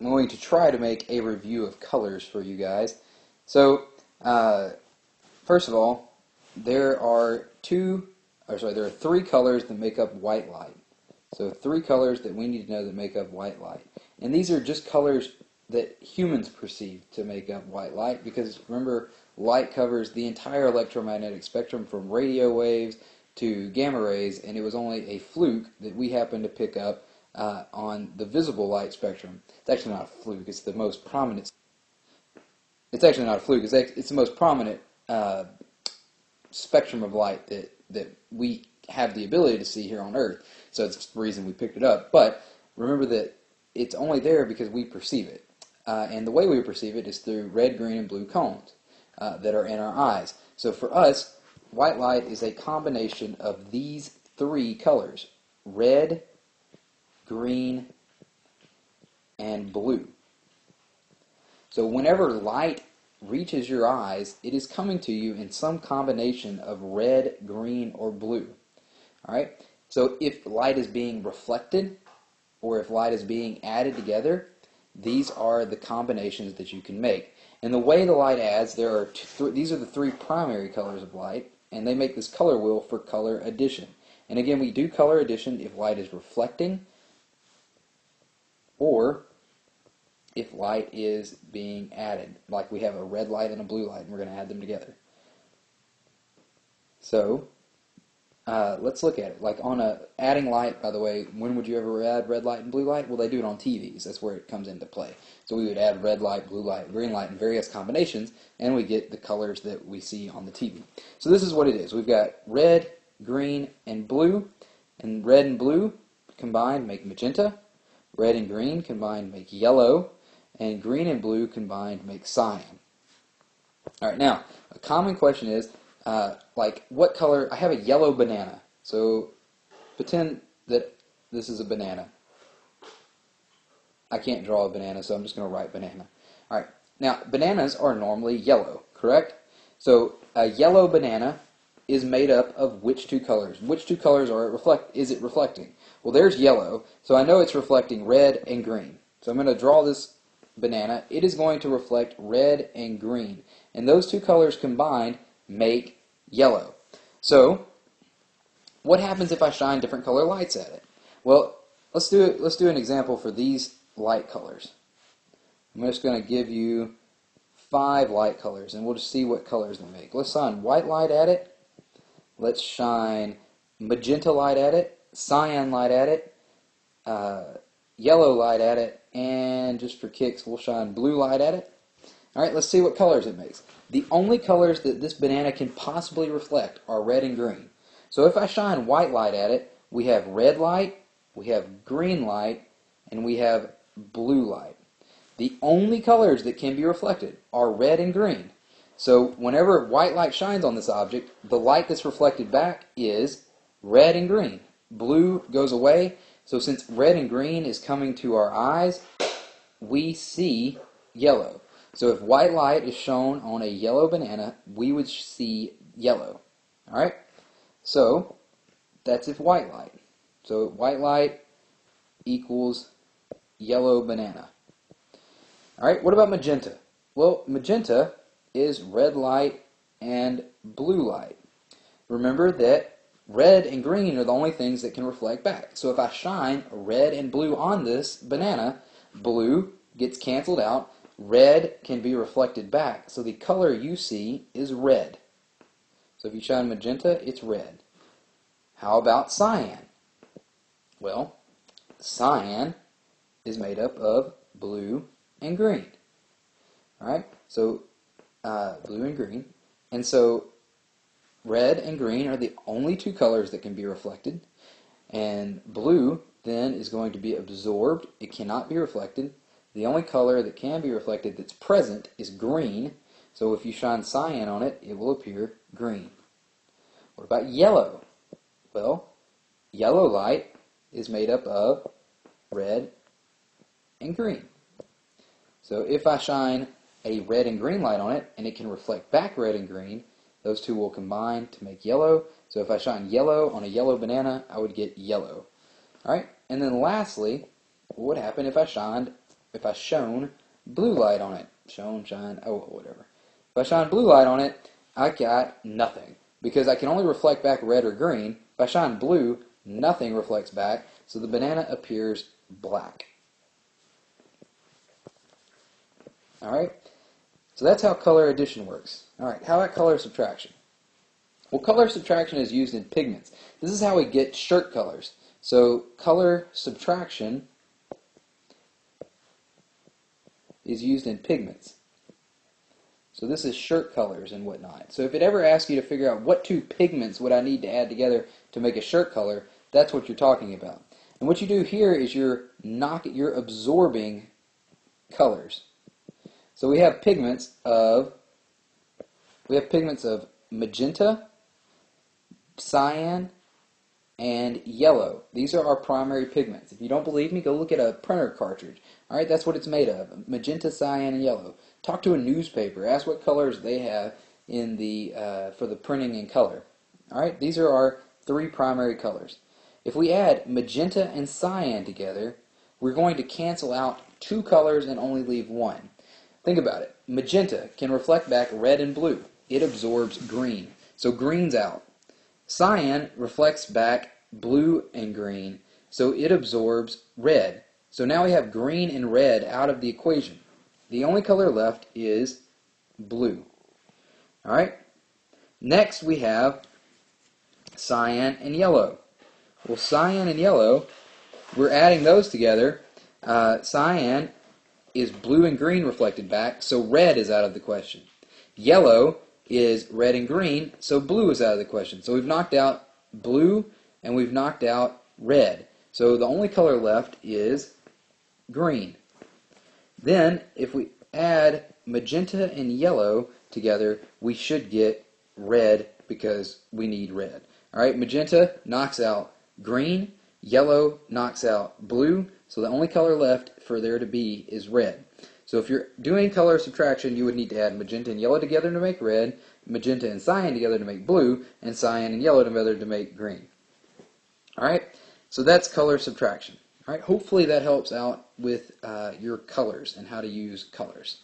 I'm going to try to make a review of colors for you guys. So, uh, first of all, there are two, or sorry, there are three colors that make up white light. So three colors that we need to know that make up white light. And these are just colors that humans perceive to make up white light because remember, light covers the entire electromagnetic spectrum from radio waves to gamma rays, and it was only a fluke that we happened to pick up uh, on the visible light spectrum. It's actually not a fluke, it's the most prominent. It's actually not a fluke, it's, it's the most prominent uh, spectrum of light that, that we have the ability to see here on Earth. So it's the reason we picked it up. But remember that it's only there because we perceive it. Uh, and the way we perceive it is through red, green, and blue cones uh, that are in our eyes. So for us, white light is a combination of these three colors red, green, and blue. So whenever light reaches your eyes, it is coming to you in some combination of red, green, or blue. All right? So if light is being reflected or if light is being added together, these are the combinations that you can make. And the way the light adds, there are th these are the three primary colors of light, and they make this color wheel for color addition. And again, we do color addition if light is reflecting or if light is being added. Like we have a red light and a blue light, and we're going to add them together. So, uh, let's look at it. Like on a adding light, by the way, when would you ever add red light and blue light? Well, they do it on TVs. That's where it comes into play. So we would add red light, blue light, green light in various combinations, and we get the colors that we see on the TV. So this is what it is. We've got red, green, and blue, and red and blue combined make magenta. Red and green combined make yellow, and green and blue combined make cyan. All right, now, a common question is, uh, like, what color? I have a yellow banana. So pretend that this is a banana. I can't draw a banana, so I'm just going to write banana. All right, now, bananas are normally yellow, correct? So a yellow banana is made up of which two colors? Which two colors are it reflect? Is it reflecting? Well, there's yellow, so I know it's reflecting red and green. So I'm going to draw this banana. It is going to reflect red and green. And those two colors combined make yellow. So, what happens if I shine different color lights at it? Well, let's do it. Let's do an example for these light colors. I'm just going to give you five light colors, and we'll just see what colors they make. Let's shine white light at it. Let's shine magenta light at it cyan light at it, uh, yellow light at it, and just for kicks, we'll shine blue light at it. All right, let's see what colors it makes. The only colors that this banana can possibly reflect are red and green. So if I shine white light at it, we have red light, we have green light, and we have blue light. The only colors that can be reflected are red and green. So whenever white light shines on this object, the light that's reflected back is red and green blue goes away. So since red and green is coming to our eyes, we see yellow. So if white light is shone on a yellow banana, we would see yellow. All right? So that's if white light. So white light equals yellow banana. All right, what about magenta? Well, magenta is red light and blue light. Remember that red and green are the only things that can reflect back. So if I shine red and blue on this banana, blue gets canceled out, red can be reflected back. So the color you see is red. So if you shine magenta, it's red. How about cyan? Well, cyan is made up of blue and green. All right, so uh, blue and green. And so red and green are the only two colors that can be reflected. And blue then is going to be absorbed. It cannot be reflected. The only color that can be reflected that's present is green. So if you shine cyan on it, it will appear green. What about yellow? Well, yellow light is made up of red and green. So if I shine a red and green light on it, and it can reflect back red and green, those two will combine to make yellow. So if I shine yellow on a yellow banana, I would get yellow. All right, and then lastly, what would happen if I shined if I shone blue light on it, shone, shine, oh, whatever. If I shine blue light on it, I got nothing because I can only reflect back red or green. If I shine blue, nothing reflects back, so the banana appears black. Alright, so that's how color addition works. Alright, how about color subtraction? Well, color subtraction is used in pigments. This is how we get shirt colors. So color subtraction is used in pigments. So this is shirt colors and whatnot. So if it ever asks you to figure out what two pigments would I need to add together to make a shirt color, that's what you're talking about. And what you do here is you're knock you're absorbing colors. So we have pigments of we have pigments of magenta, cyan, and yellow. These are our primary pigments. If you don't believe me, go look at a printer cartridge. All right, that's what it's made of: magenta, cyan, and yellow. Talk to a newspaper. Ask what colors they have in the uh, for the printing in color. All right, these are our three primary colors. If we add magenta and cyan together, we're going to cancel out two colors and only leave one. Think about it. Magenta can reflect back red and blue. It absorbs green. So green's out. Cyan reflects back blue and green, so it absorbs red. So now we have green and red out of the equation. The only color left is blue. Alright? Next we have cyan and yellow. Well, cyan and yellow, we're adding those together. Uh, cyan is blue and green reflected back, so red is out of the question. Yellow is red and green, so blue is out of the question. So we've knocked out blue and we've knocked out red. So the only color left is green. Then, if we add magenta and yellow together, we should get red because we need red. All right, magenta knocks out green, yellow knocks out blue, so the only color left for there to be is red. So if you're doing color subtraction, you would need to add magenta and yellow together to make red, magenta and cyan together to make blue, and cyan and yellow together to make green. Alright, so that's color subtraction. Alright, hopefully that helps out with uh, your colors and how to use colors.